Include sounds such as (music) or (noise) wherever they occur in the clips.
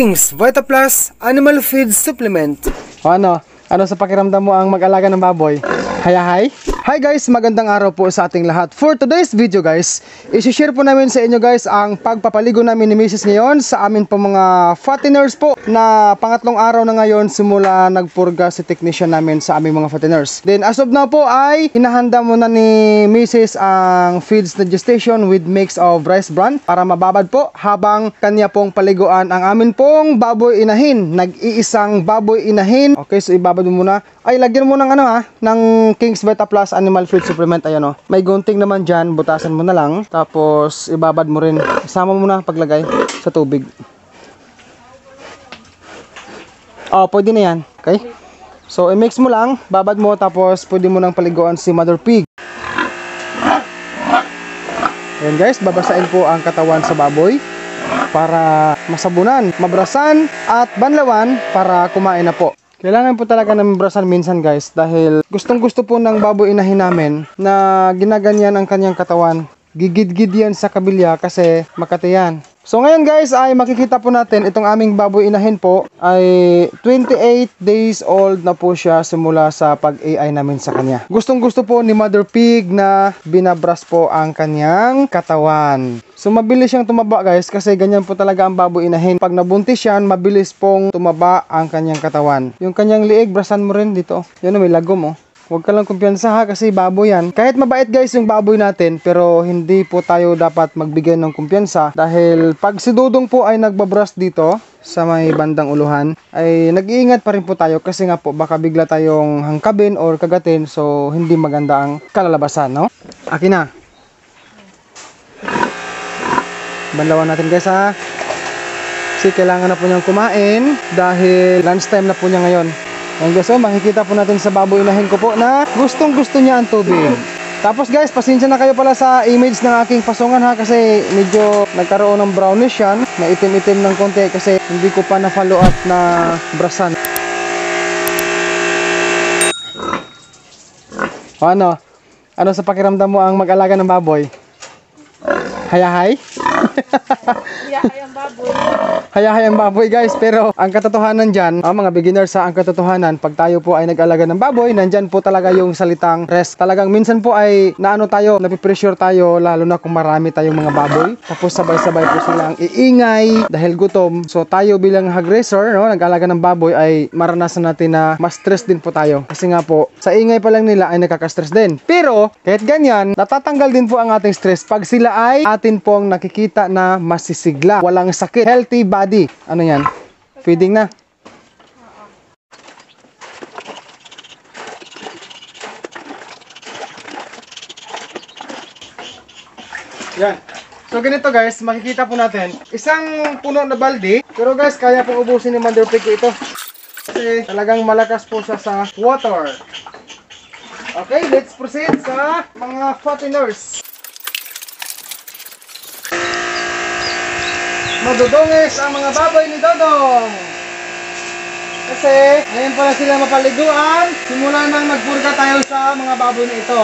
King's Vita Plus Animal Feed Supplement. O ano? Ano sa pakiramdam mo ang mag-alaga ng baboy? Hayahay? Hi guys, magandang araw po sa ating lahat. For today's video guys, isi-share po namin sa inyo guys ang pagpapaligo namin ni Mrs. ngayon sa amin po mga fatteners po na pangatlong araw na ngayon simula nagpurga si technician namin sa aming mga fatteners. Then as of now po ay hinahanda muna ni Mrs. ang feeds digestion with mix of rice bran para mababad po habang kanya pong paliguan ang amin pong baboy inahin. Nag-iisang baboy inahin. Okay, so ibabad mo muna. Ay, lagyan mo ng ano ha, ng King's Beta Plus Animal Feed Supplement. Ayan o. May gunting naman dyan, butasan mo na lang. Tapos, ibabad mo rin. Isama mo na paglagay sa tubig. Oh, pwede na yan. Okay? So, i-mix mo lang, babad mo, tapos pwede mo nang paliguan si Mother Pig. Ayan guys, babasain po ang katawan sa baboy para masabunan, mabrasan at banlawan para kumain na po. Kailangan po talaga ng brasan minsan guys dahil gustong gusto po ng baboy inahin namin na ginaganyan ang kanyang katawan. Gigid-gid yan sa kabilya kasi makati yan. So ngayon guys ay makikita po natin itong aming baboy inahin po ay 28 days old na po siya simula sa pag-AI namin sa kanya. Gustong gusto po ni Mother Pig na binabras po ang kanyang katawan. So mabilis siyang tumaba guys kasi ganyan po talaga ang baboy inahin. Pag nabuntis yan, mabilis pong tumaba ang kanyang katawan. Yung kanyang liig, brasan mo rin dito. Yan o, may lagom oh. Huwag ka lang kumpiyansa ha kasi baboy yan. Kahit mabait guys yung baboy natin pero hindi po tayo dapat magbigay ng kumpiyansa dahil pag si Dudong po ay nagbabras dito sa may bandang uluhan ay nag-iingat pa rin po tayo kasi nga po baka bigla tayong hangkabin or kagatin so hindi maganda ang kalalabasan no? Akin na. Banlawan natin guys ha. Kasi kailangan na po niyang kumain dahil lunchtime na po niya ngayon. Guys, oh, makikita po natin sa baboy inahin ko po na gustong gusto niya ang tubig. Tapos guys, pasensya na kayo pala sa image ng aking pasungan ha kasi medyo nagkaroon ng brownish yan. Maitim-itim ng konti kasi hindi ko pa na-follow up na brasan. Ano? Ano sa pakiramdam mo ang mag-alaga ng baboy? Hayahay? (laughs) Yahay ang baboy. Hayahay baboy guys pero ang katotohanan dyan ang mga beginners sa ang katotohanan pag tayo po ay nag-alaga ng baboy nandyan po talaga yung salitang rest. Talagang minsan po ay naano tayo napipressure tayo lalo na kung marami tayong mga baboy. Tapos sabay-sabay po silang iingay dahil gutom. So tayo bilang hog racer no, nag-alaga ng baboy ay maranasan natin na mas stress din po tayo. Kasi nga po sa ingay pa lang nila ay nakaka-stress din. Pero kahit ganyan natatanggal din po ang ating stress pag sila ay atin pong nakikita na masisigla. Walang sakit healthy body ano yan feeding na Yan. So ganito guys, makikita po natin, isang puno na balde, pero guys, kaya pong ubusin ni Mother Pig ito. Kasi talagang malakas po siya sa water. Okay, let's proceed sa mga fatteners. Madudungis ang mga baboy ni Dodong. Kasi ngayon pala sila mapaliguan, simula nang nagpurga tayo sa mga baboy na ito.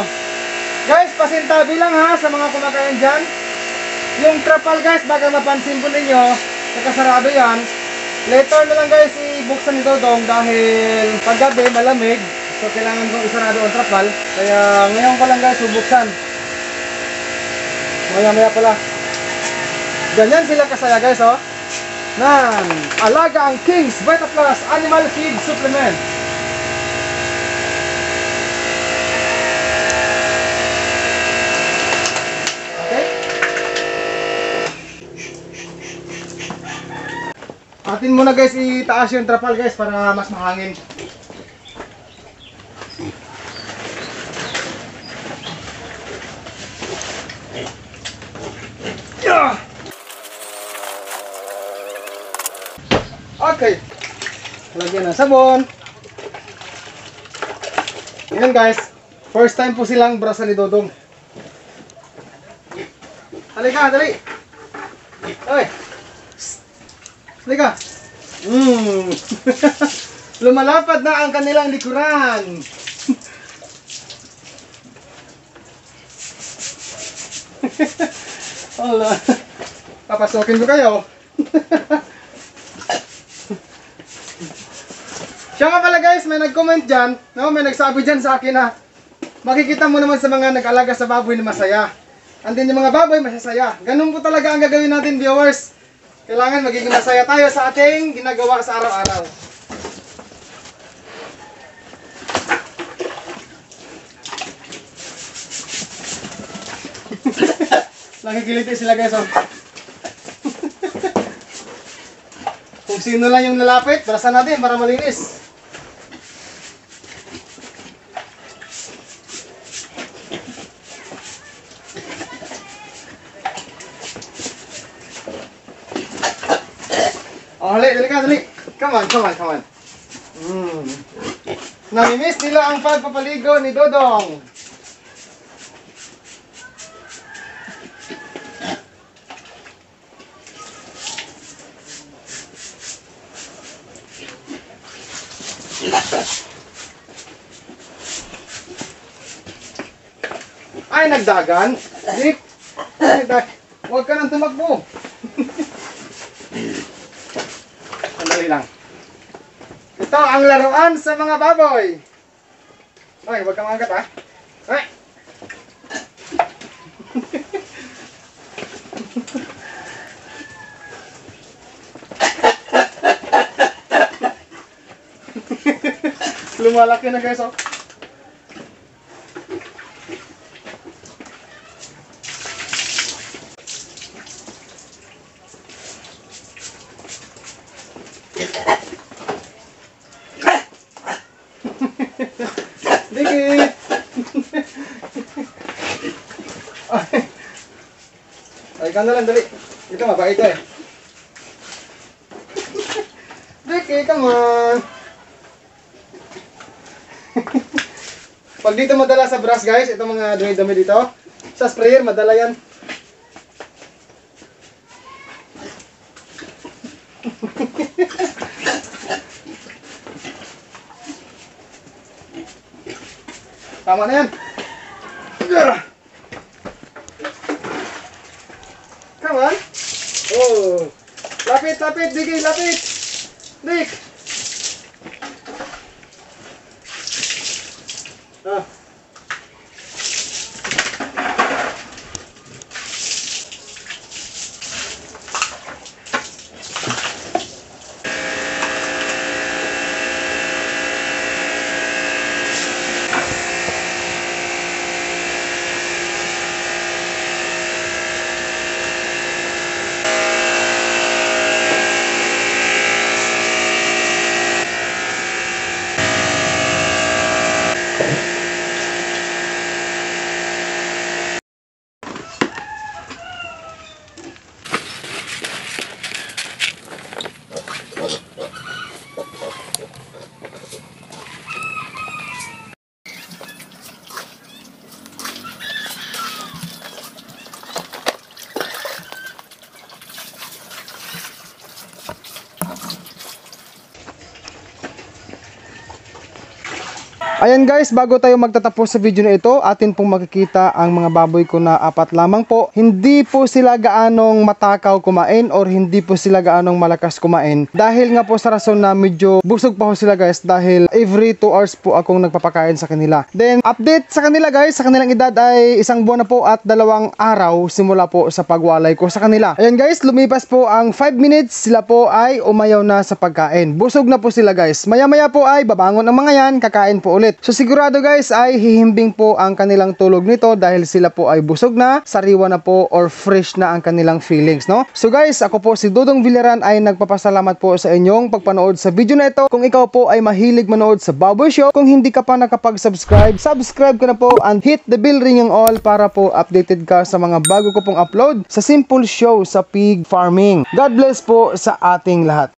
Guys, pasintabi lang ha sa mga kumakain dyan. Yung trapal guys, baka mapansin po ninyo, nakasarado yan. Later na lang guys, ibuksan ni Dodong dahil paggabi malamig. So kailangan kong isarado ang trapal. Kaya ngayon ko lang guys, bubuksan. Maya maya pala. Ganyan sila kasaya guys oh. Nan, alaga ang King's Vita Plus Animal Feed Supplement. Okay? Atin muna guys itaas yung trapal guys para mas mahangin. Okay. Lagyan ng sabon. Ngayon guys, first time po silang brasa ni Dodong. Halika, dali. Oy. Halika. Mm. (laughs) Lumalapad na ang kanilang likuran. (laughs) Hala. Papasukin ko kayo. (laughs) Siya nga pala guys, may nag-comment dyan, no? may nagsabi dyan sa akin na makikita mo naman sa mga nag-alaga sa baboy na masaya. Andin yung mga baboy, masasaya. Ganun po talaga ang gagawin natin viewers. Kailangan magiging masaya tayo sa ating ginagawa sa araw-araw. (laughs) Nakikiliti sila guys oh. (laughs) Kung sino lang yung lalapit, barasan natin para malinis. Oh, hali, dali ka, dali. Come on, come on, come on. Mm. Namimiss nila ang pagpapaligo ni Dodong. Ay, nagdagan. Nick, nagdag. Huwag ka nang tumakbo. Sandali lang. Ito ang laruan sa mga baboy. Ay, huwag kang angkat ha. Ay. (laughs) Lumalaki na guys oh. Ay, ikaw na lang, dali. Ito, mabait eh. Diki, come on! Pag dito madala sa brush guys, itong mga dumi-dumi dito, sa sprayer madala yan. Tama na yan. Come Lapit, Diki, lapit. Dik. Ah. Ayan guys, bago tayo magtatapos sa video na ito, atin pong makikita ang mga baboy ko na apat lamang po. Hindi po sila gaanong matakaw kumain or hindi po sila gaanong malakas kumain. Dahil nga po sa rason na medyo busog pa po sila guys dahil every 2 hours po akong nagpapakain sa kanila. Then update sa kanila guys, sa kanilang edad ay isang buwan na po at dalawang araw simula po sa pagwalay ko sa kanila. Ayan guys, lumipas po ang 5 minutes, sila po ay umayaw na sa pagkain. Busog na po sila guys. Maya maya po ay babangon ang mga yan, kakain po ulit. So sigurado guys ay hihimbing po ang kanilang tulog nito dahil sila po ay busog na, sariwa na po or fresh na ang kanilang feelings, no? So guys, ako po si Dudong Villaran ay nagpapasalamat po sa inyong pagpanood sa video na ito. Kung ikaw po ay mahilig manood sa Baboy Show, kung hindi ka pa nakapag-subscribe, subscribe ka na po and hit the bell ring yung all para po updated ka sa mga bago ko pong upload sa Simple Show sa Pig Farming. God bless po sa ating lahat.